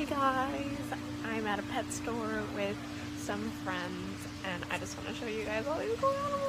Hey guys, I'm at a pet store with some friends and I just want to show you guys all these cool animals.